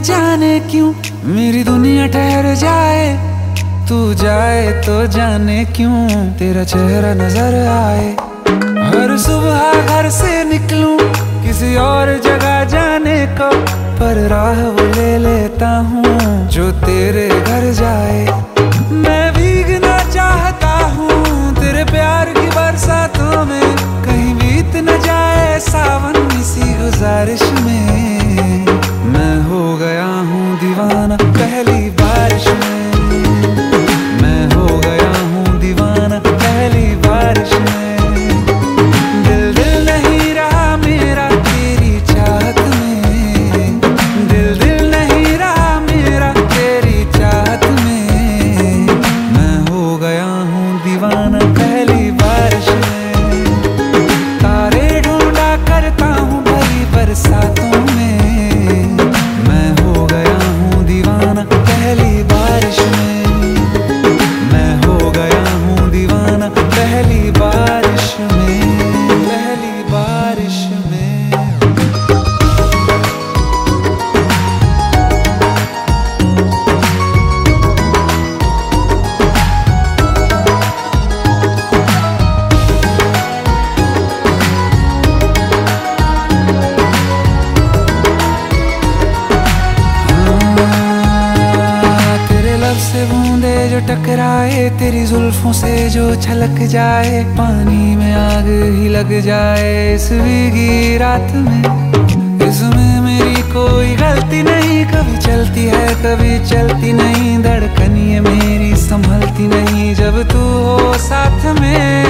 क्यों? मेरी दुनिया ठहर जाए। तू जाए तो जाने क्यों? तेरा चेहरा नज़र आए। हर सुबह घर से निकलूं, किसी और जगह जाने को। पर राह वो ले लेता हूँ, जो तेरे घर जाए। मैं भीगना चाहता हूँ, तेरे प्यार की बरसातों में। कहीं बीत न जाए सावन इसी गुजारिश में। हूँ दीवाना, पहली बारिश में। मैं हो गया हूँ दीवाना, पहली बारिश में। दिल दिल नहीं रहा मेरा तेरी चाहत में। दिल दिल नहीं रहा मेरा तेरी चाहत में। मैं हो गया हूँ दीवाना, पहली पहली बारिश टकराए तेरी जुल्फों से जो छलक जाए, पानी में आग ही लग जाए इस रात में। इसमें मेरी कोई गलती नहीं, कभी चलती है, कभी चलती नहीं, धड़कन ये मेरी संभलती नहीं, जब तू हो साथ में।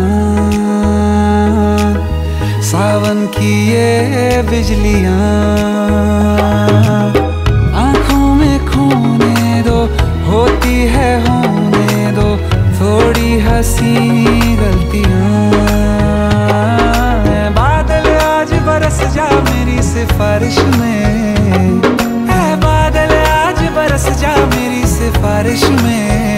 की ये बिजलियाँ। आँखों में खोने दो, होती है होने दो, थोड़ी हँसी गलतियाँ। बादल आज बरस जा मेरी सिफारिश में। बादल आज बरस जा मेरी सिफारिश में।